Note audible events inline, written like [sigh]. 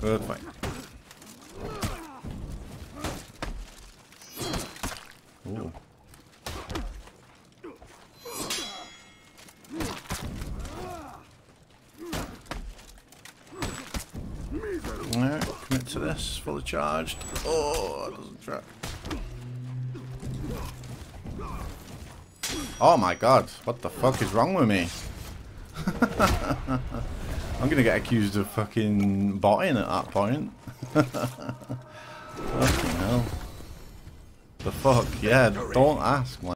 Good fight. Ooh. Alright, commit to this, fully charged. Oh, it doesn't track. Oh my god, what the fuck is wrong with me? [laughs] I'm gonna get accused of fucking botting at that point. [laughs] fucking hell. The fuck, yeah, don't ask, man.